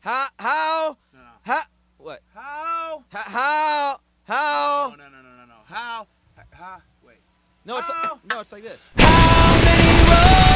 How? How? No, no. How? What? How? How? How? How? No, no, no, no, no, no. How? How? Wait. No, it's How? no, it's like this. How many roads